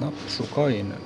نقص قائنا